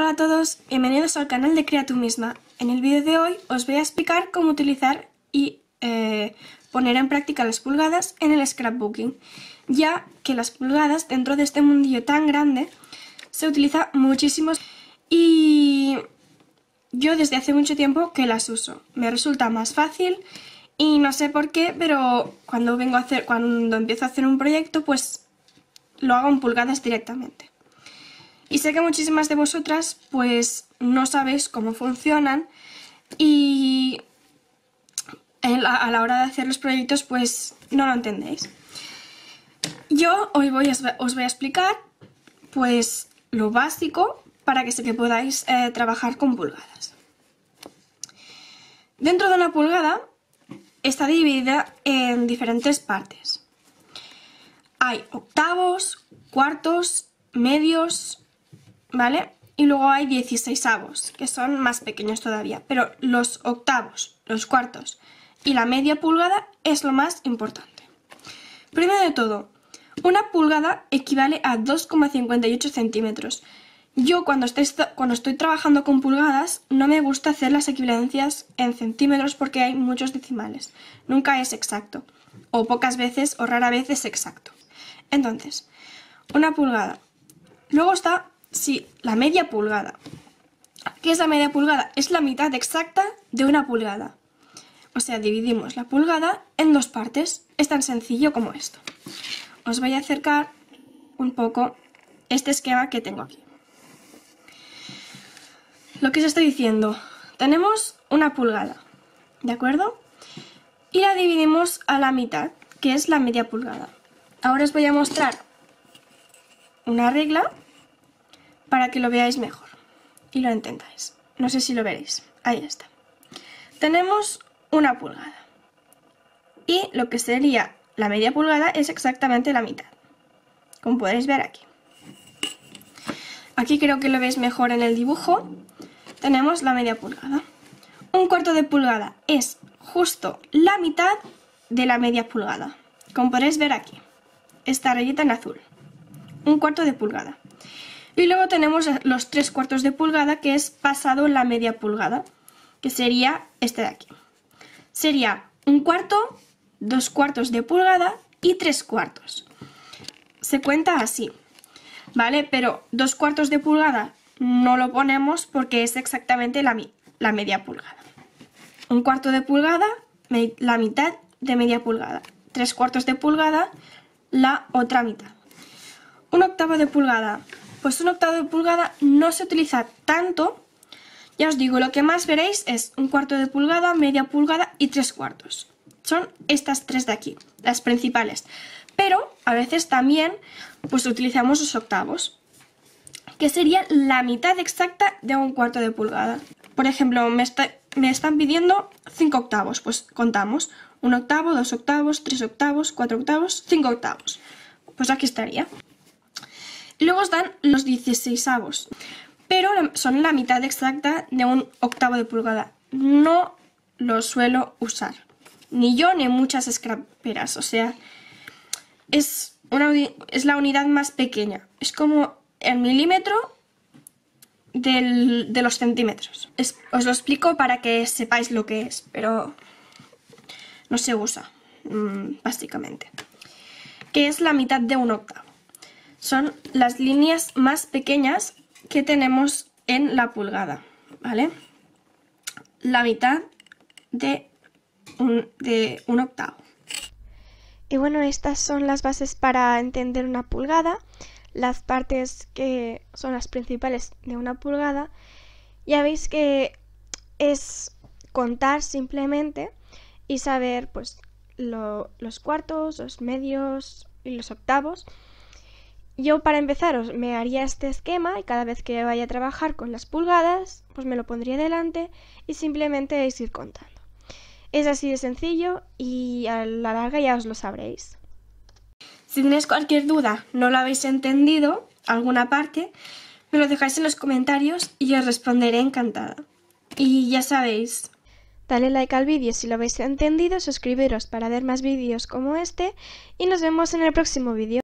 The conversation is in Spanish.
Hola a todos, bienvenidos al canal de Crea tú misma. En el vídeo de hoy os voy a explicar cómo utilizar y eh, poner en práctica las pulgadas en el scrapbooking, ya que las pulgadas dentro de este mundillo tan grande se utiliza muchísimo y yo desde hace mucho tiempo que las uso. Me resulta más fácil y no sé por qué, pero cuando vengo a hacer, cuando empiezo a hacer un proyecto, pues lo hago en pulgadas directamente. Y sé que muchísimas de vosotras pues no sabéis cómo funcionan y a la hora de hacer los proyectos pues no lo entendéis. Yo hoy os voy a explicar pues lo básico para que, que podáis eh, trabajar con pulgadas. Dentro de una pulgada está dividida en diferentes partes. Hay octavos, cuartos, medios, ¿vale? Y luego hay 16 avos, que son más pequeños todavía. Pero los octavos, los cuartos y la media pulgada es lo más importante. Primero de todo, una pulgada equivale a 2,58 centímetros. Yo cuando estoy, cuando estoy trabajando con pulgadas no me gusta hacer las equivalencias en centímetros porque hay muchos decimales. Nunca es exacto. O pocas veces o rara vez es exacto. Entonces, una pulgada. Luego está Sí, la media pulgada. ¿Qué es la media pulgada? Es la mitad exacta de una pulgada. O sea, dividimos la pulgada en dos partes. Es tan sencillo como esto. Os voy a acercar un poco este esquema que tengo aquí. Lo que os estoy diciendo, tenemos una pulgada, ¿de acuerdo? Y la dividimos a la mitad, que es la media pulgada. Ahora os voy a mostrar una regla para que lo veáis mejor y lo entendáis. No sé si lo veréis. Ahí está. Tenemos una pulgada. Y lo que sería la media pulgada es exactamente la mitad. Como podéis ver aquí. Aquí creo que lo veis mejor en el dibujo. Tenemos la media pulgada. Un cuarto de pulgada es justo la mitad de la media pulgada. Como podéis ver aquí. Esta rayita en azul. Un cuarto de pulgada. Y luego tenemos los tres cuartos de pulgada, que es pasado la media pulgada, que sería este de aquí. Sería un cuarto, dos cuartos de pulgada y tres cuartos. Se cuenta así, ¿vale? Pero dos cuartos de pulgada no lo ponemos porque es exactamente la, la media pulgada. Un cuarto de pulgada, la mitad de media pulgada. Tres cuartos de pulgada, la otra mitad. Un octavo de pulgada, pues un octavo de pulgada no se utiliza tanto. Ya os digo, lo que más veréis es un cuarto de pulgada, media pulgada y tres cuartos. Son estas tres de aquí, las principales. Pero a veces también pues utilizamos los octavos, que sería la mitad exacta de un cuarto de pulgada. Por ejemplo, me, me están pidiendo cinco octavos, pues contamos. Un octavo, dos octavos, tres octavos, cuatro octavos, cinco octavos. Pues aquí estaría. Luego están los 16 avos, pero son la mitad exacta de un octavo de pulgada. No lo suelo usar. Ni yo ni muchas scraperas. O sea, es, una, es la unidad más pequeña. Es como el milímetro de los centímetros. os lo explico para que sepáis lo que es, pero no se usa, mm, básicamente. Que es la mitad de un octavo son las líneas más pequeñas que tenemos en la pulgada, ¿vale? La mitad de un, de un octavo. Y bueno, estas son las bases para entender una pulgada, las partes que son las principales de una pulgada. Ya veis que es contar simplemente y saber pues los cuartos, los medios y los octavos yo para empezar me haría este esquema y cada vez que vaya a trabajar con las pulgadas, pues me lo pondría delante y simplemente es ir contando. Es así de sencillo y a la larga ya os lo sabréis. Si tenéis cualquier duda, no lo habéis entendido, alguna parte, me lo dejáis en los comentarios y os responderé encantada. Y ya sabéis. Dale like al vídeo si lo habéis entendido, suscribiros para ver más vídeos como este y nos vemos en el próximo vídeo.